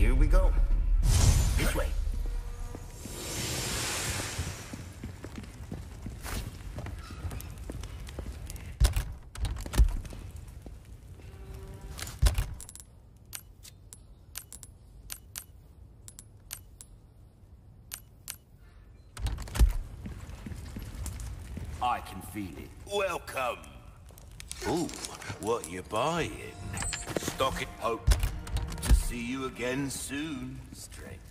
Here we go. This way. I can feel it. Welcome. Ooh, what you buying? Stock it. To see you again soon, stranger.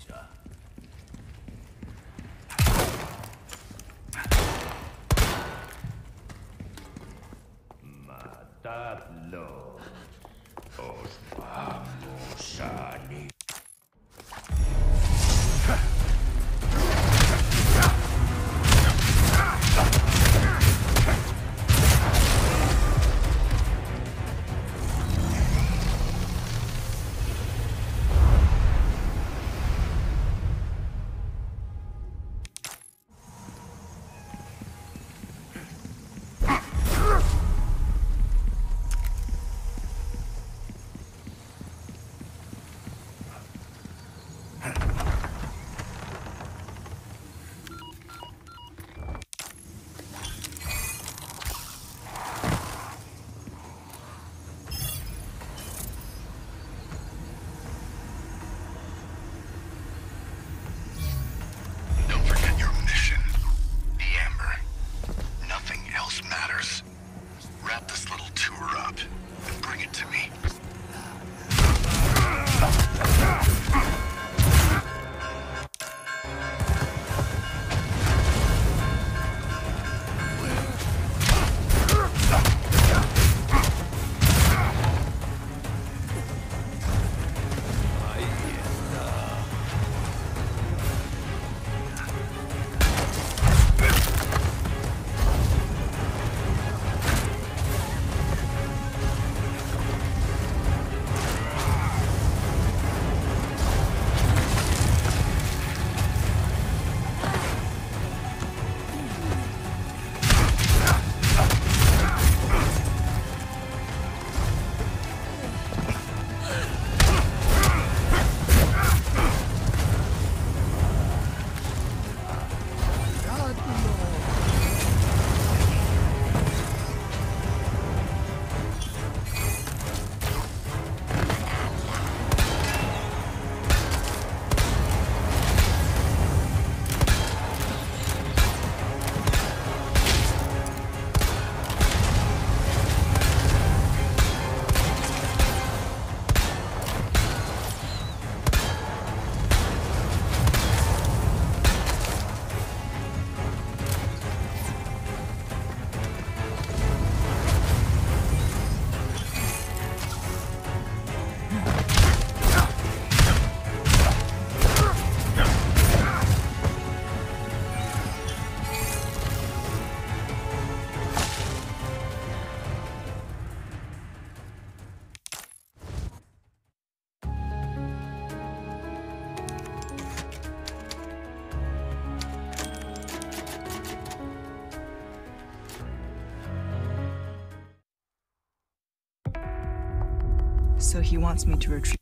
So he wants me to retreat.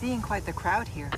Seeing quite the crowd here.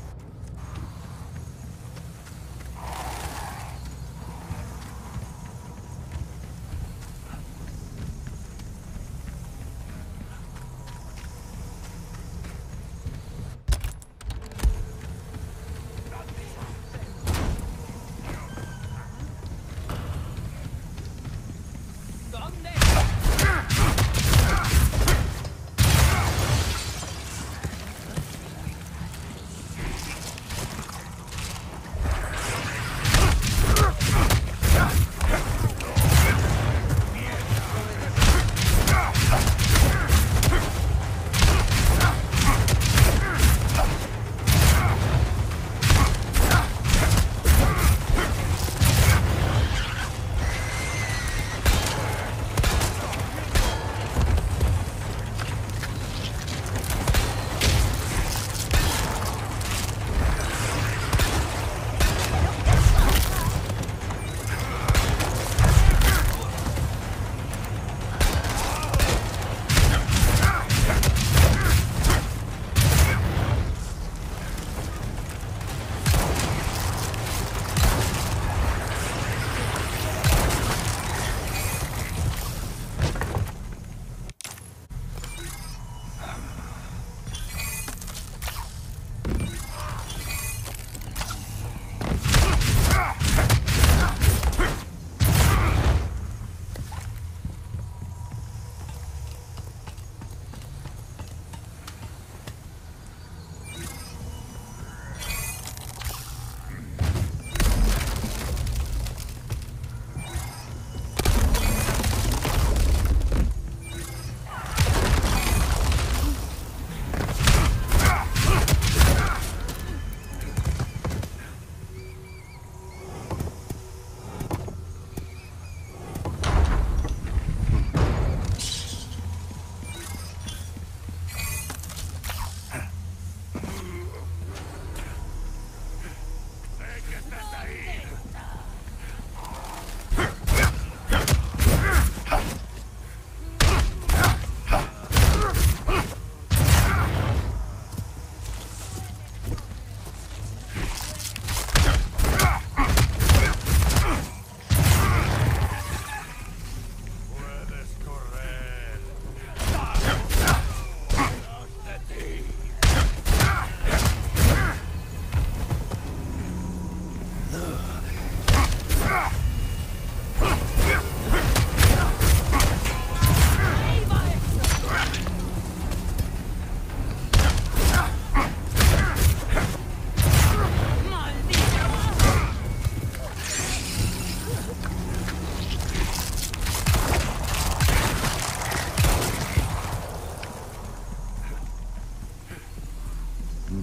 We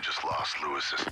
just lost Luis's.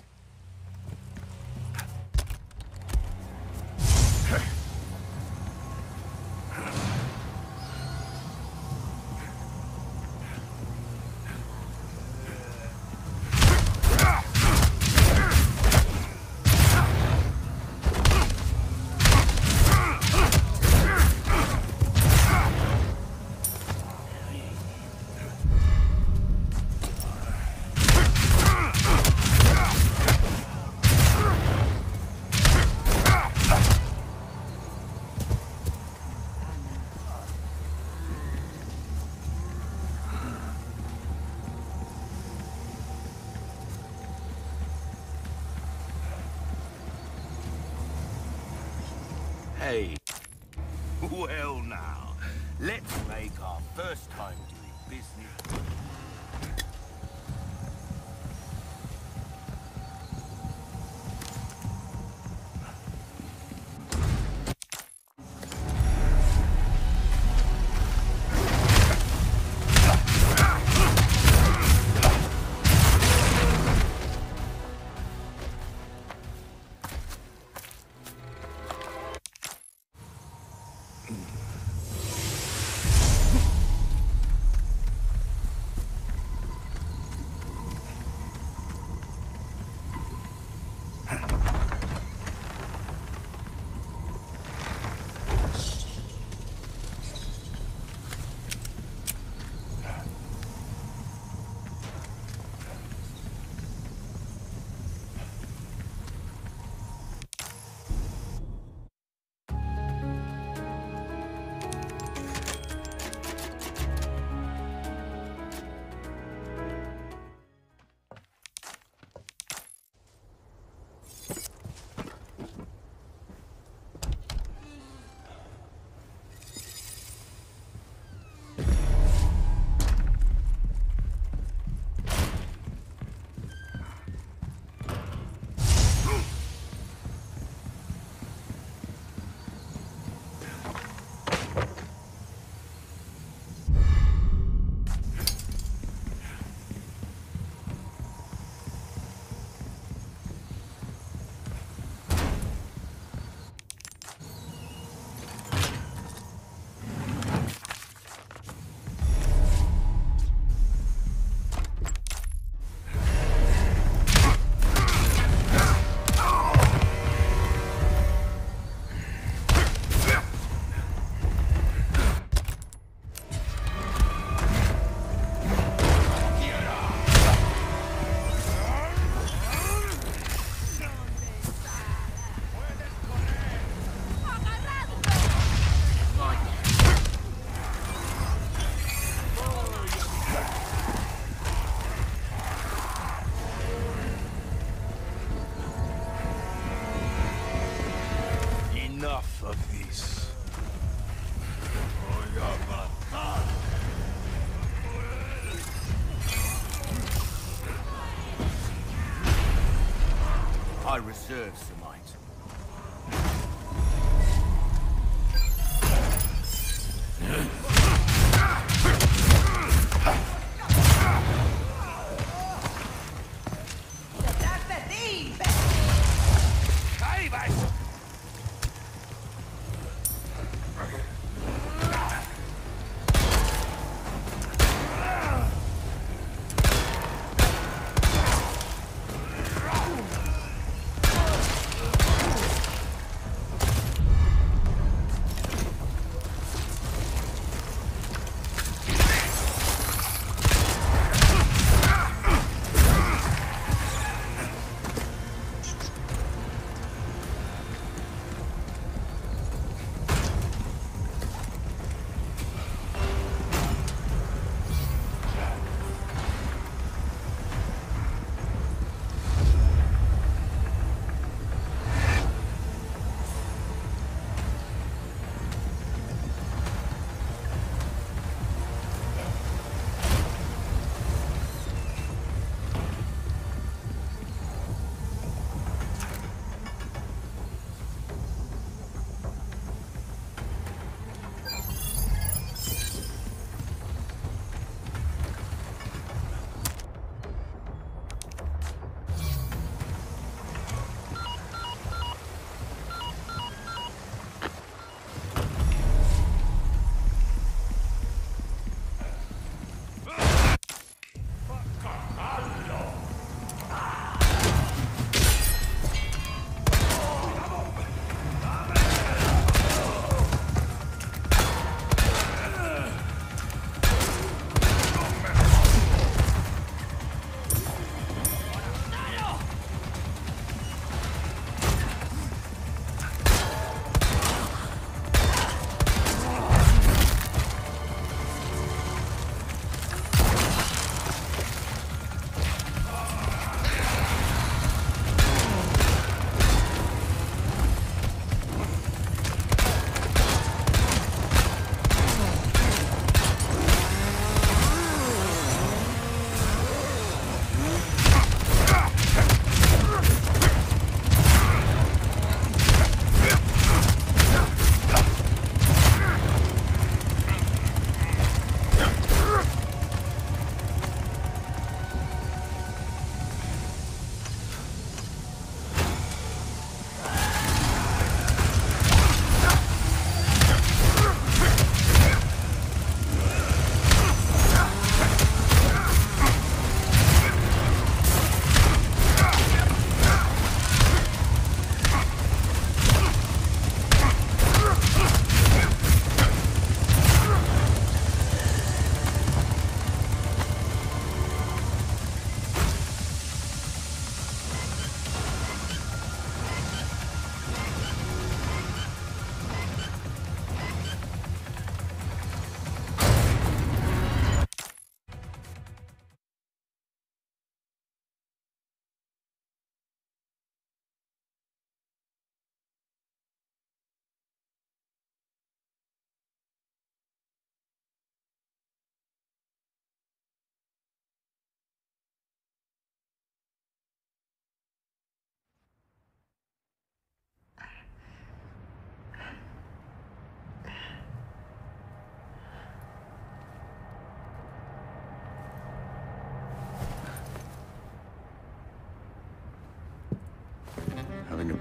Serve Semite.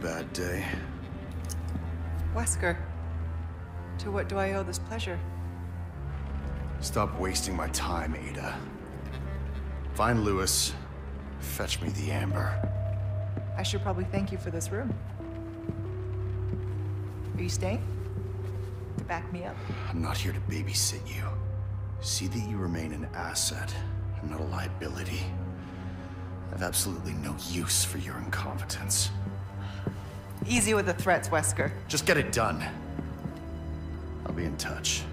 Bad day? Wesker, to what do I owe this pleasure? Stop wasting my time, Ada. Find Luis. Fetch me the amber. I should probably thank you for this room. Are you staying? To back me up? I'm not here to babysit you. See that you remain an asset, and not a liability. I have absolutely no use for your incompetence. Easy with the threats, Wesker. Just get it done. I'll be in touch.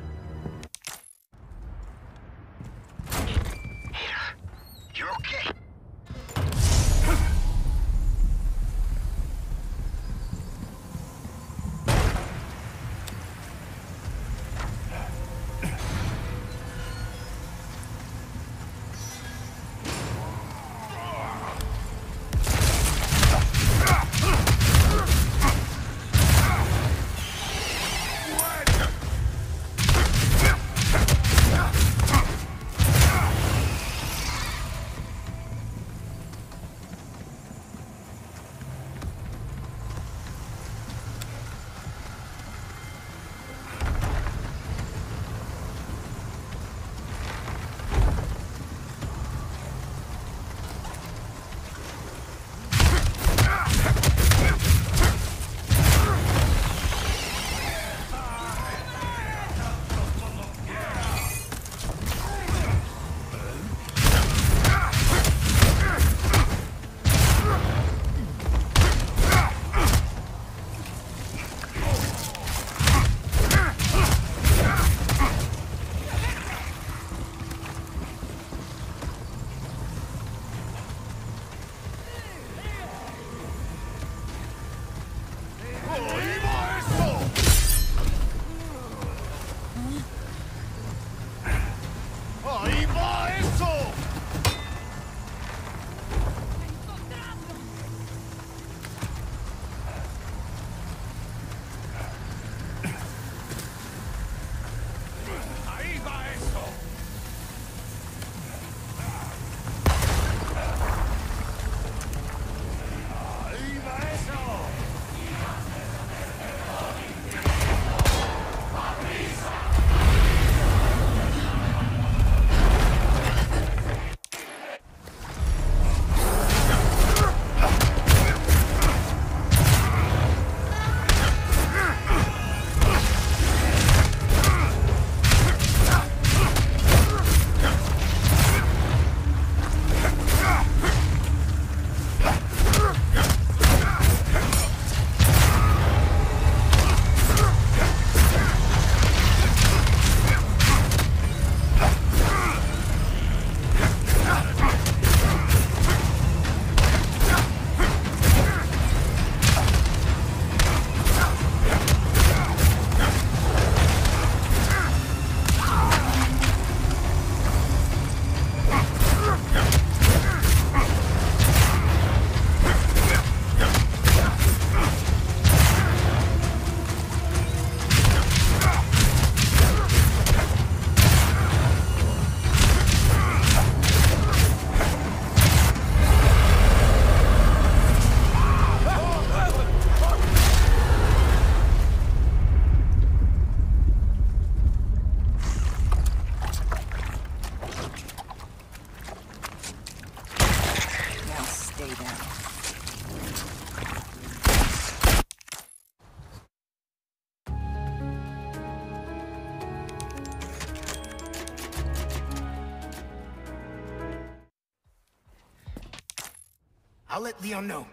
Leon know.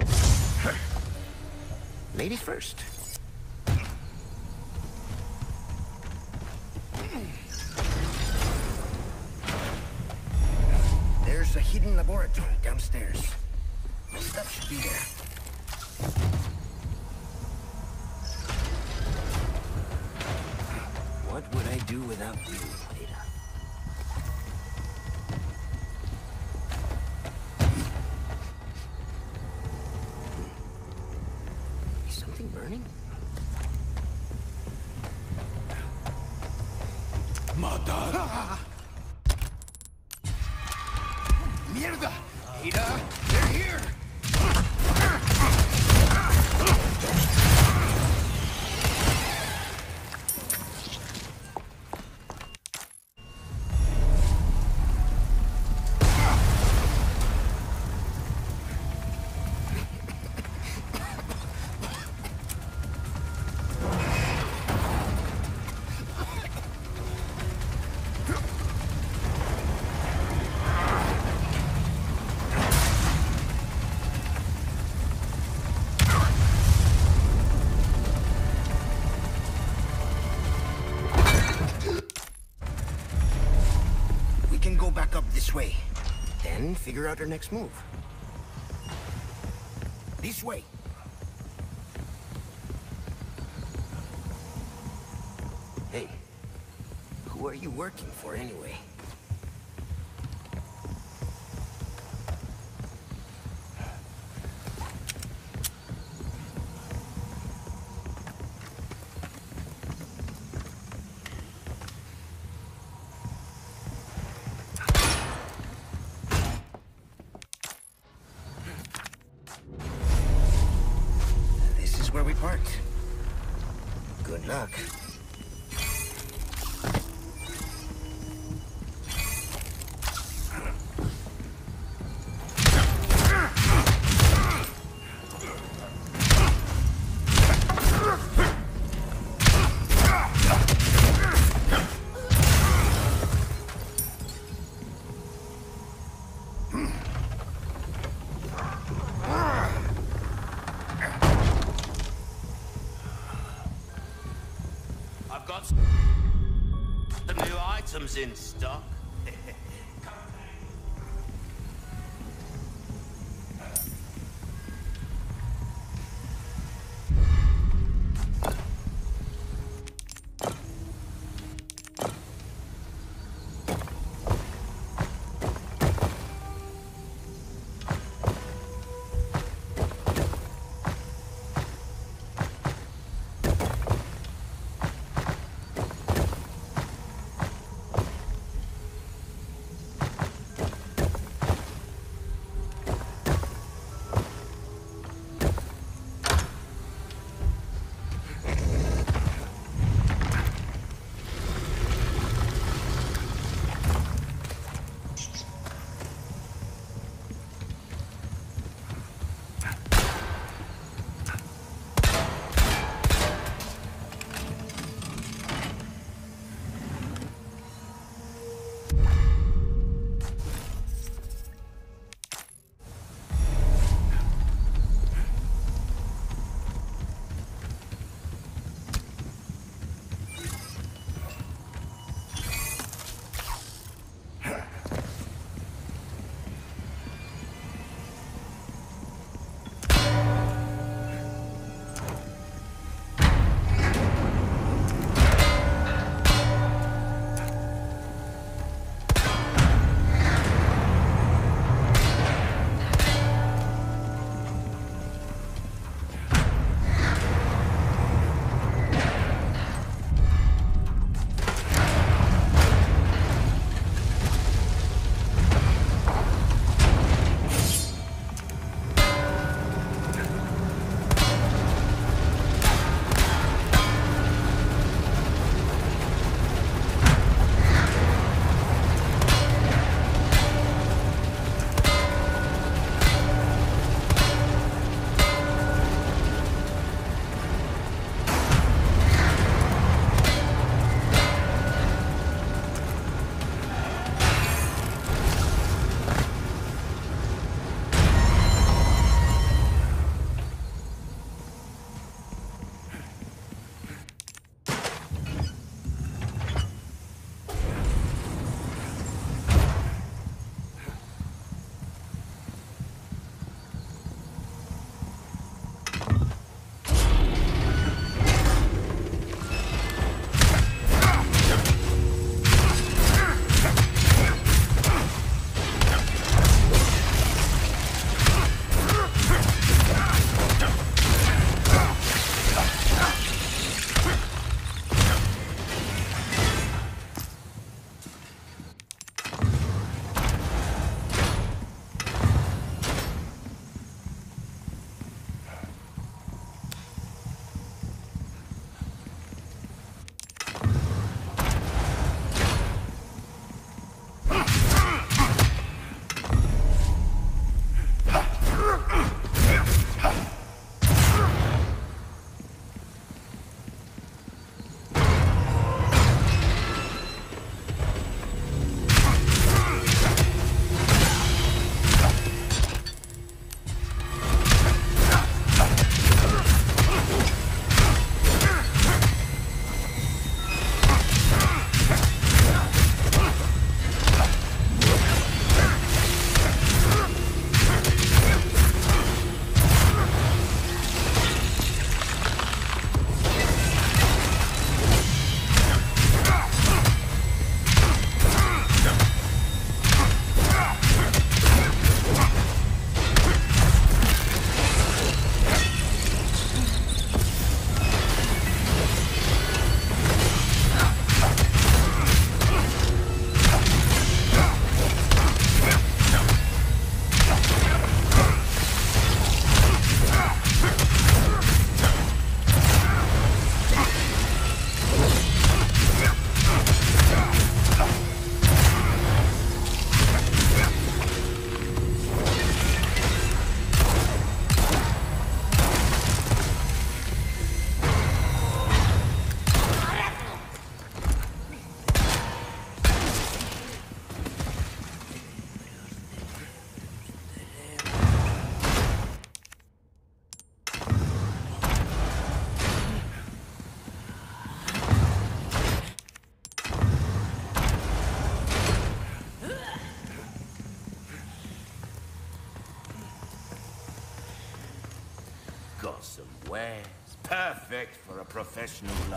Ladies first. There's a hidden laboratory downstairs. The stuff should be there. Out our next move. This way. Hey, who are you working for anyway? Got some new items in stock. Professional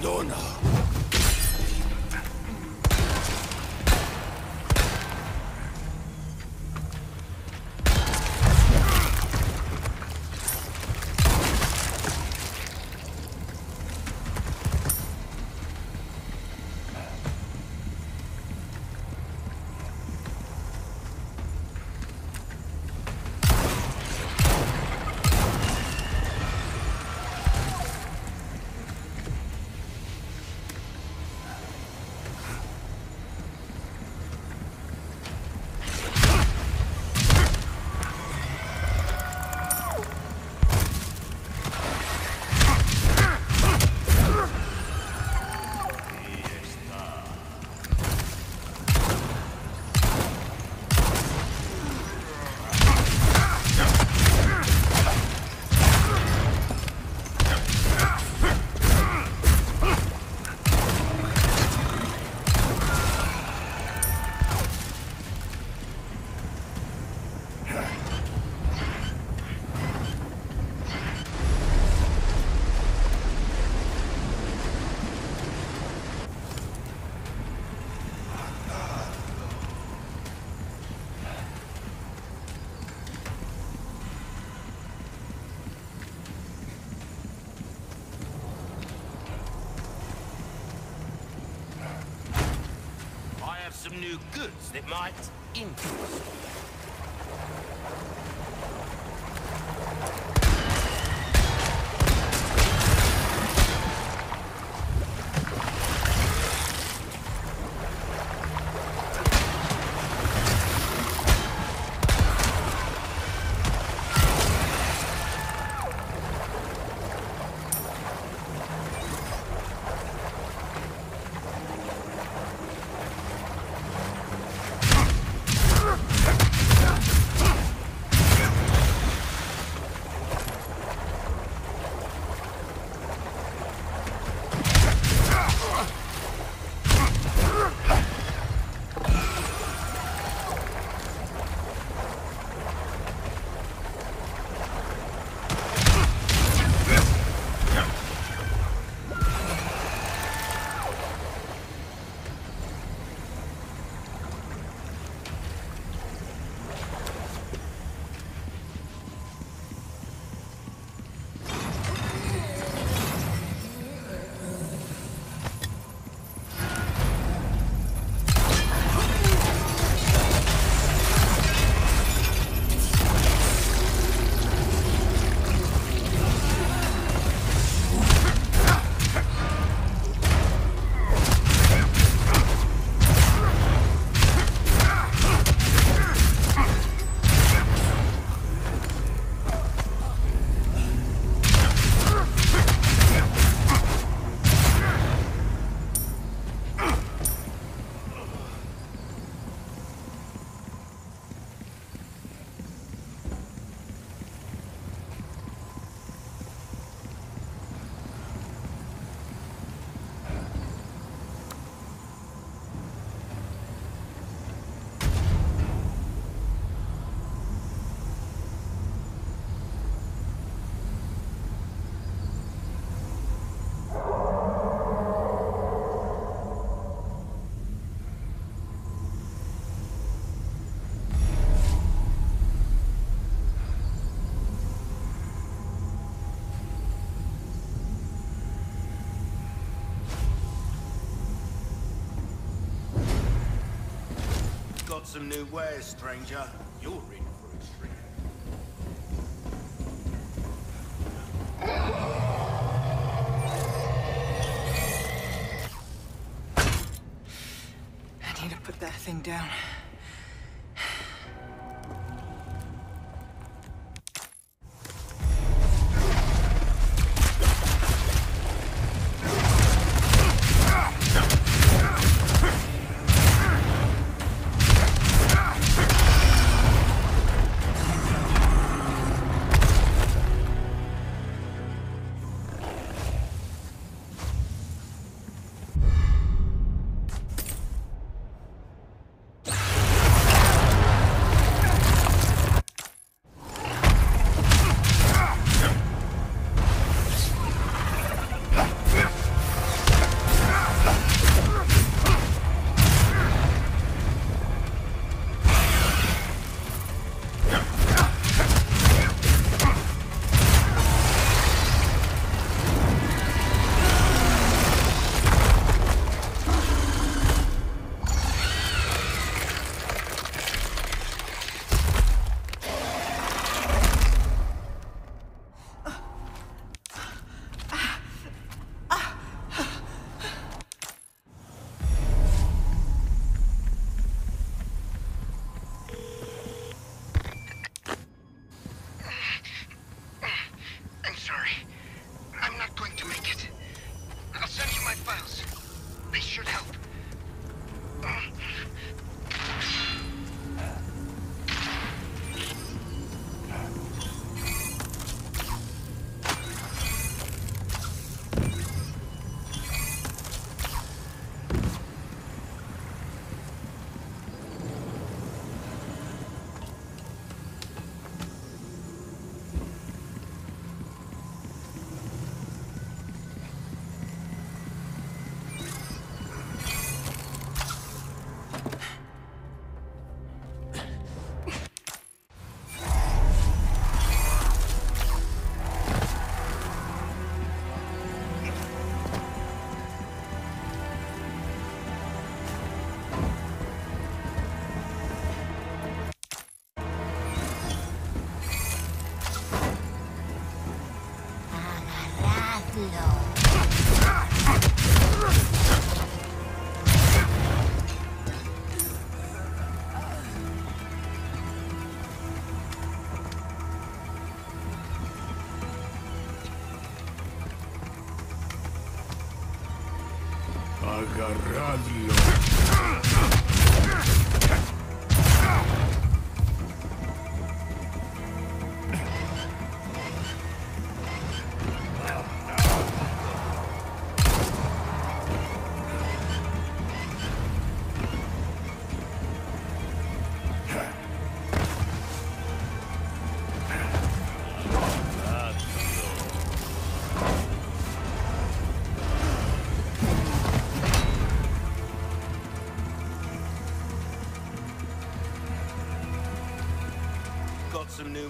Abandona. Goods that might interest you. Some new wares, stranger. You're in for a treat. I need to put that thing down.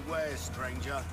Wares, stranger.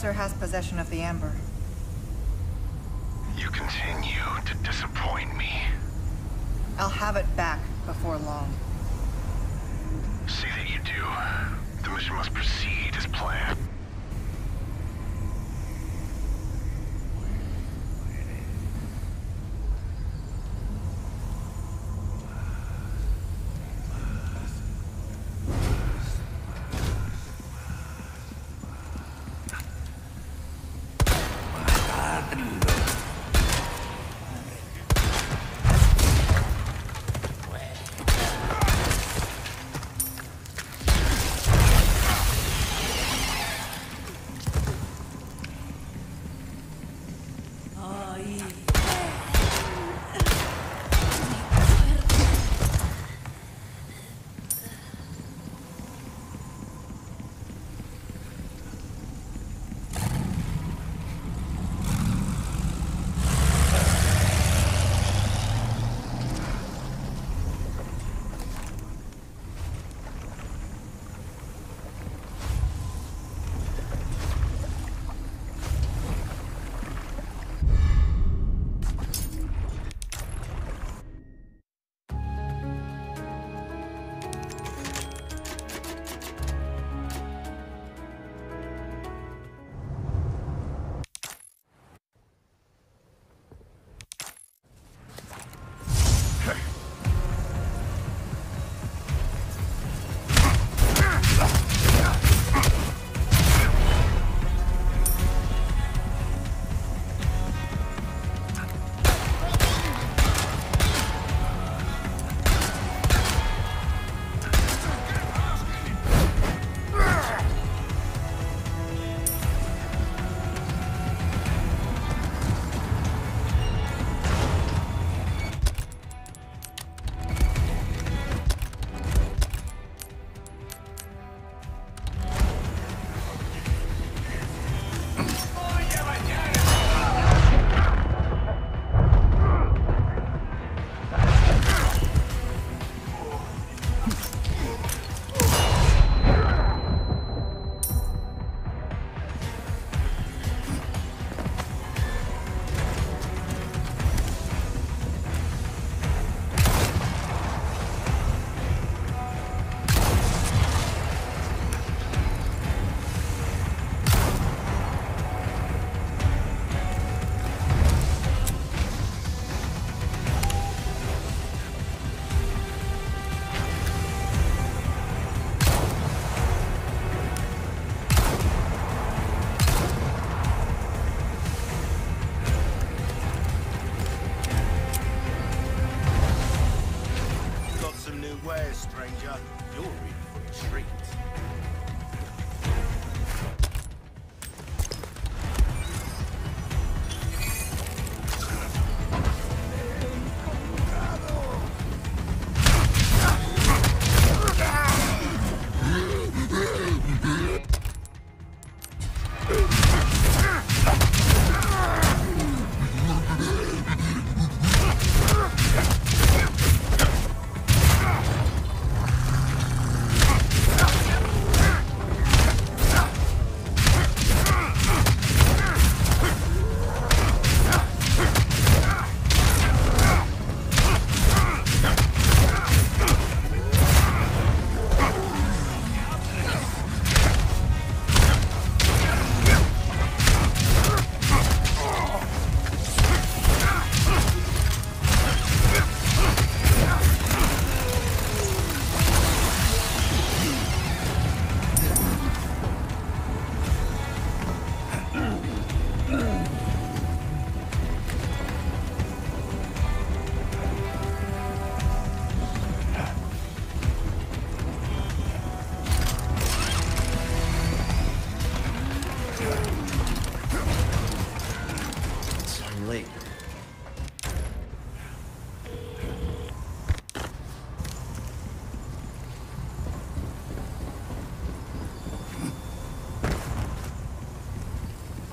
Krauser has possession of the Amber.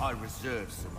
I reserved some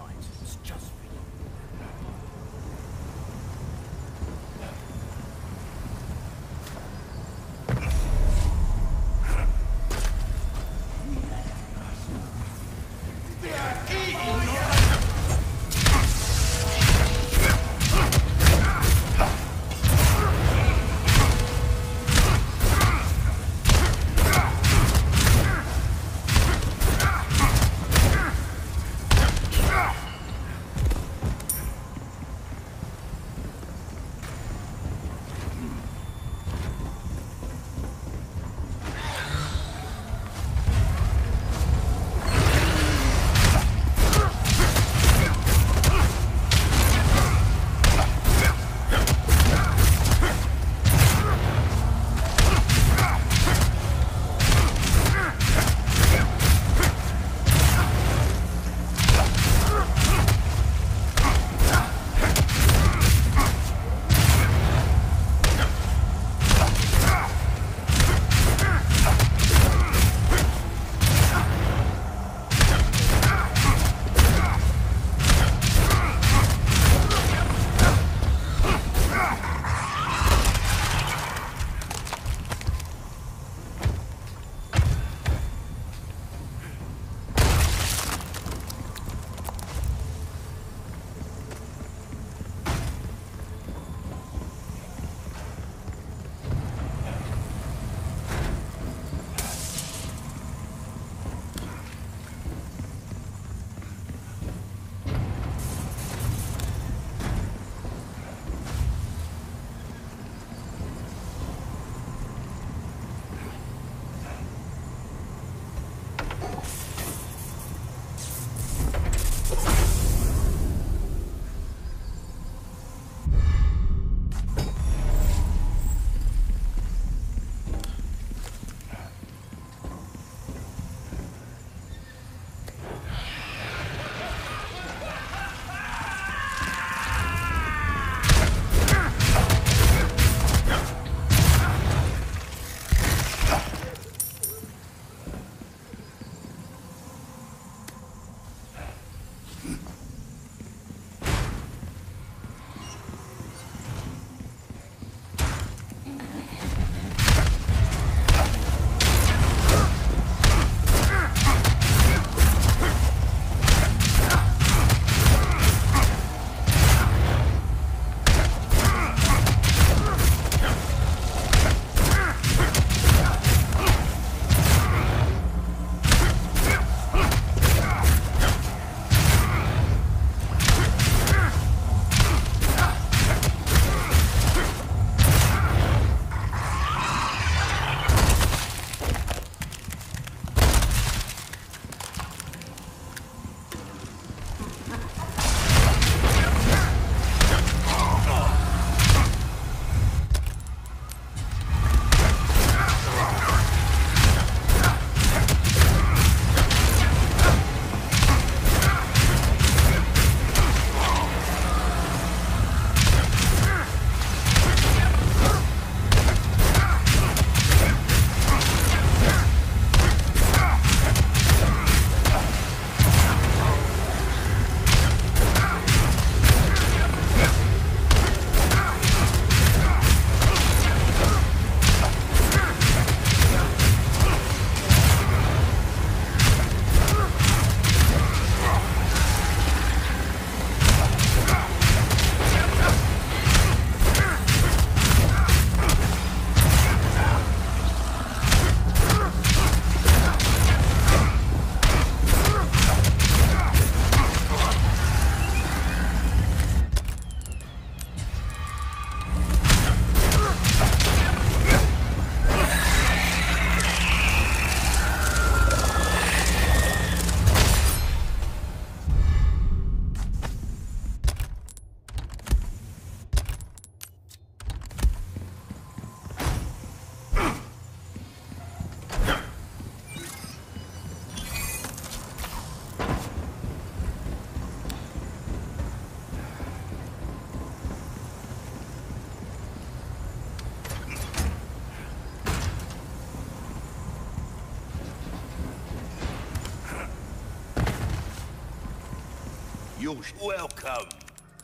yours. Welcome.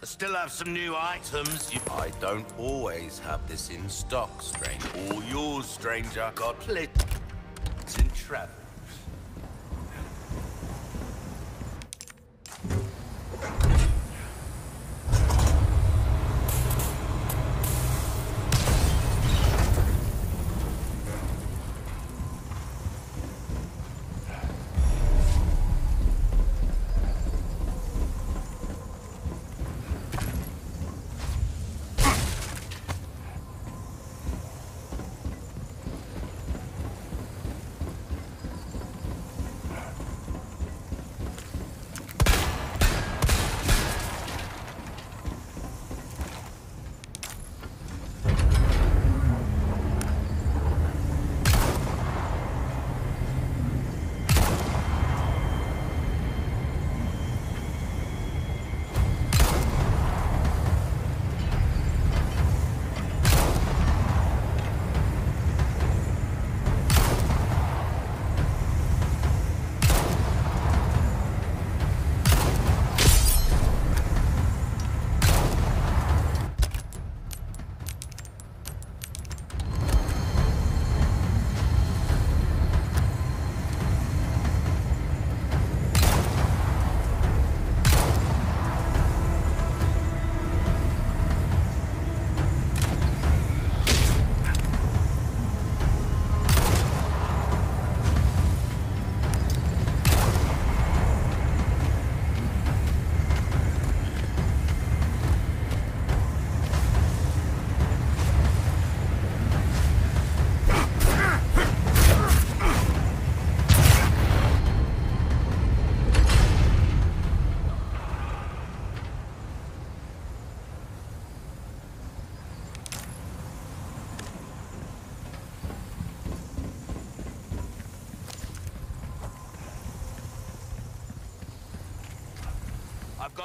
I still have some new items. I don't always have this in stock, stranger. All yours, stranger. Got plenty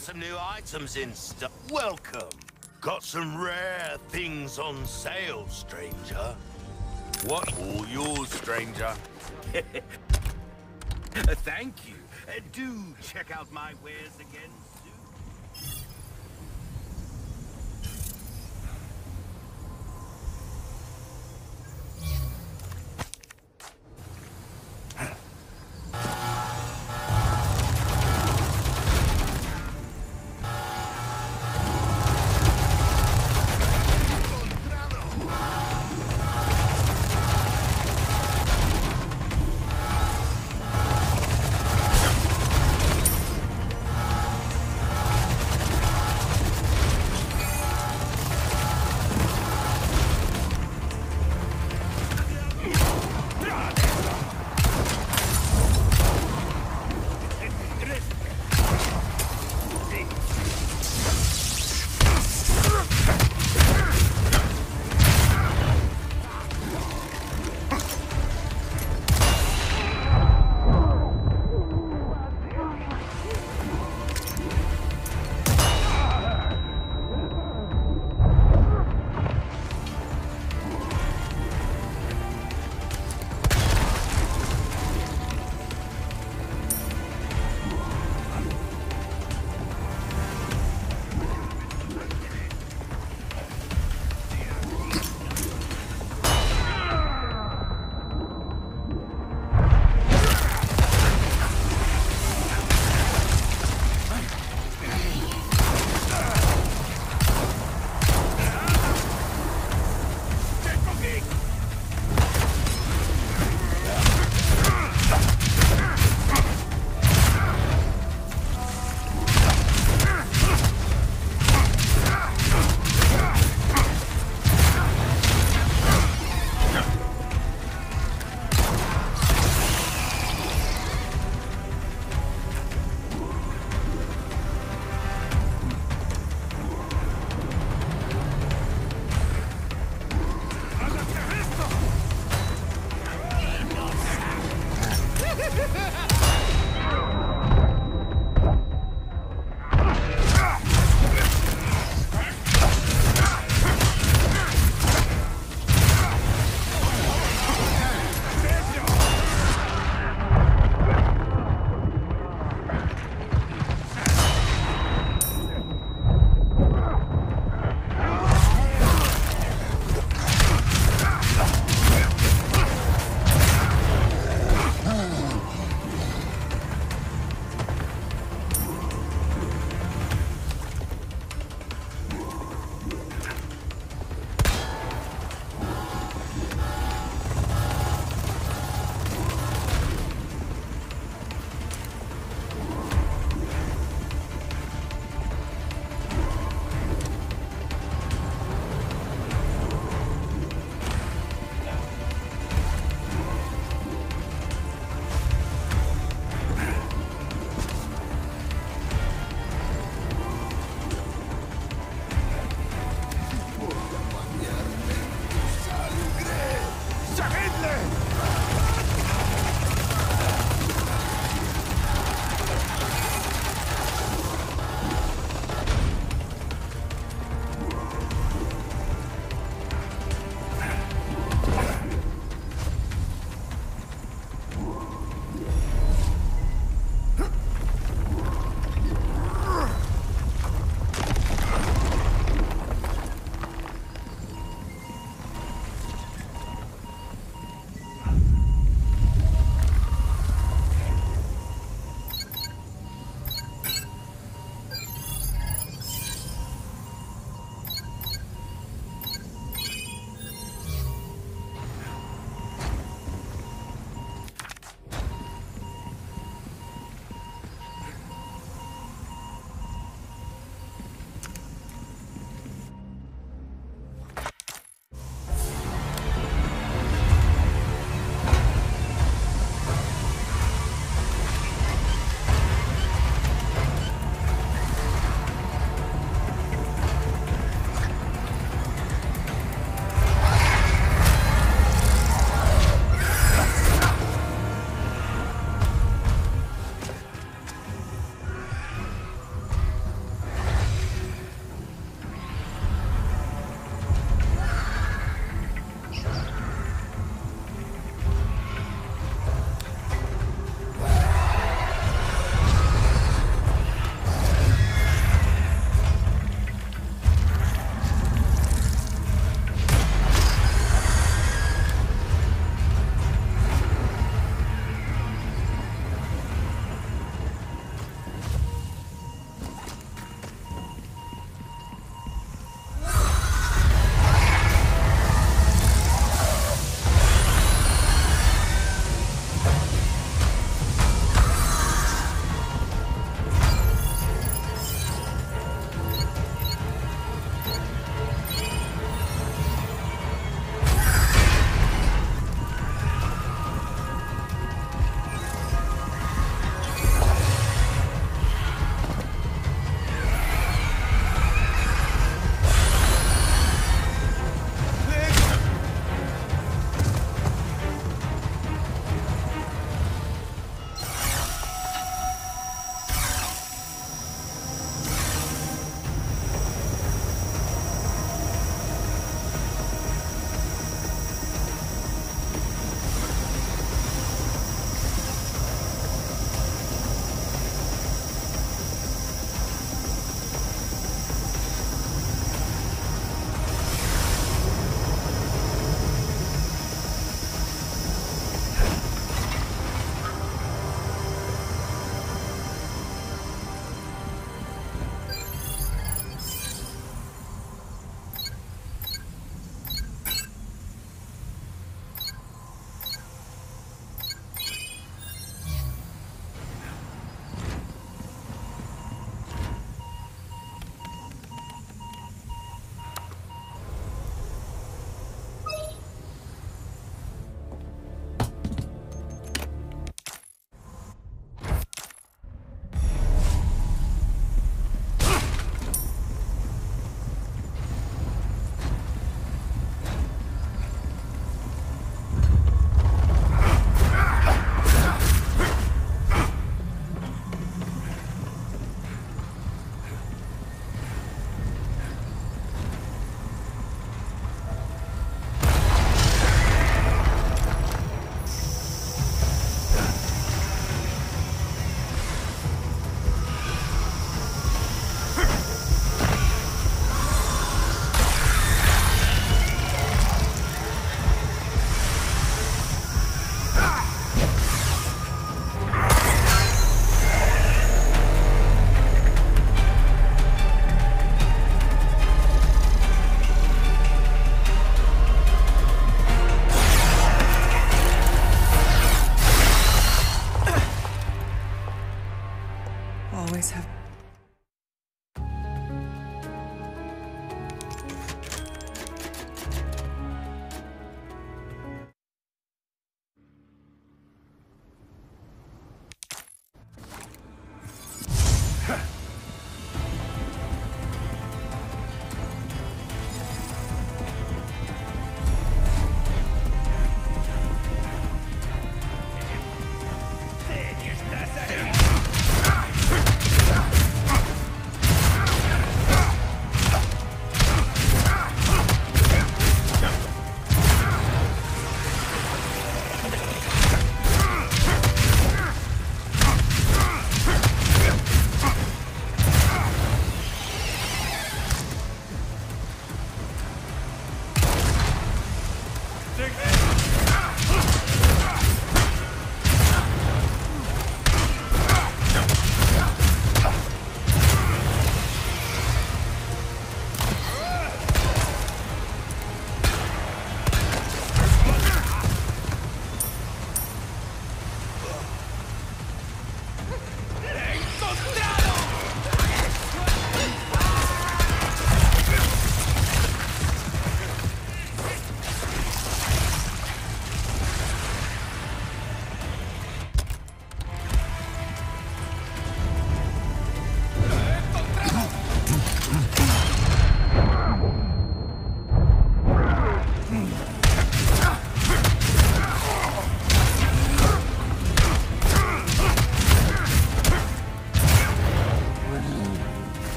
some new items in stock. Welcome. Got some rare things on sale, stranger. What? All yours, stranger. Thank you. Uh, do check out my wares again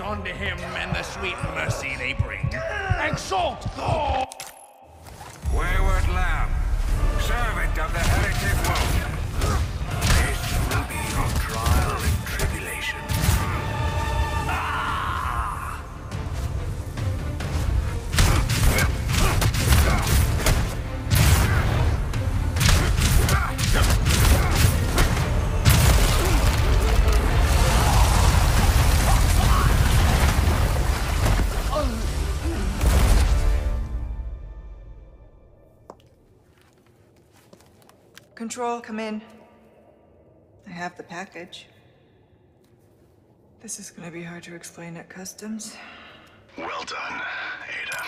blessings unto him and the sweet mercy Control, come in. I have the package. This is gonna be hard to explain at customs. Well done, Ada.